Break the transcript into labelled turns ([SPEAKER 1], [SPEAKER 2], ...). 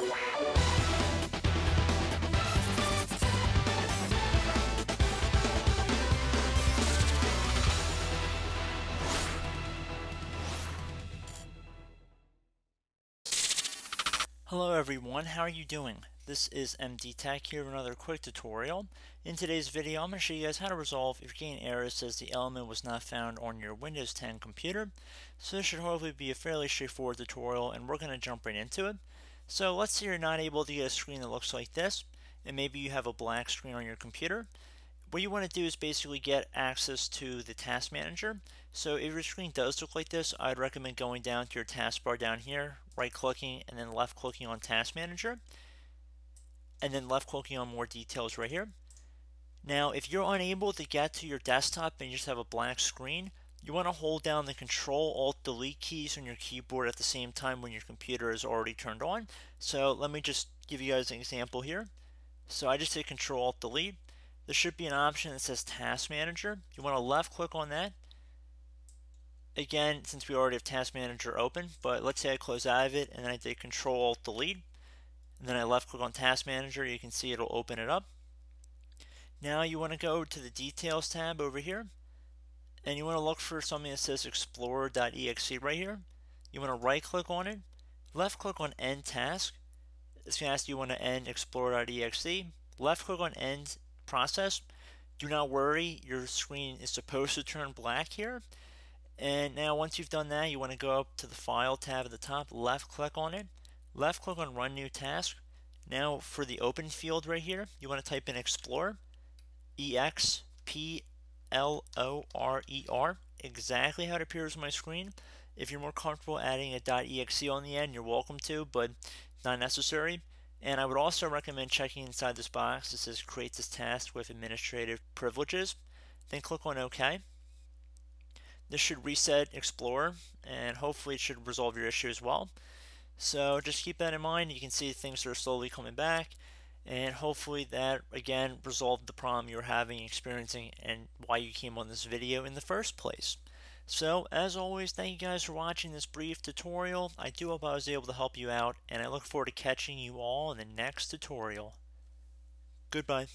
[SPEAKER 1] Hello everyone, how are you doing? This is MD Tech here with another quick tutorial. In today's video, I'm going to show you guys how to resolve if you're getting errors says the element was not found on your Windows 10 computer. So this should hopefully be a fairly straightforward tutorial and we're going to jump right into it. So let's say you're not able to get a screen that looks like this and maybe you have a black screen on your computer. What you want to do is basically get access to the task manager. So if your screen does look like this, I'd recommend going down to your taskbar down here, right clicking and then left clicking on task manager and then left clicking on more details right here. Now if you're unable to get to your desktop and you just have a black screen you want to hold down the control alt delete keys on your keyboard at the same time when your computer is already turned on. So let me just give you guys an example here. So I just hit control alt delete. There should be an option that says task manager. You want to left click on that again, since we already have Task Manager open, but let's say I close out of it and then I did Control Alt Delete, and then I left click on Task Manager, you can see it'll open it up. Now you want to go to the Details tab over here, and you want to look for something that says Explorer.exe right here. You want to right click on it, left click on End Task. It's going to ask you want to end Explorer.exe. Left click on End Process. Do not worry, your screen is supposed to turn black here. And now once you've done that, you want to go up to the File tab at the top, left click on it, left click on Run New Task. Now for the open field right here, you want to type in Explore, E-X-P-L-O-R-E-R, exactly how it appears on my screen. If you're more comfortable adding a .exe on the end, you're welcome to, but not necessary. And I would also recommend checking inside this box. It says create this task with administrative privileges. Then click on OK. This should reset Explorer and hopefully it should resolve your issue as well. So just keep that in mind. You can see things are slowly coming back and hopefully that again resolved the problem you're having experiencing and why you came on this video in the first place. So as always thank you guys for watching this brief tutorial. I do hope I was able to help you out and I look forward to catching you all in the next tutorial. Goodbye.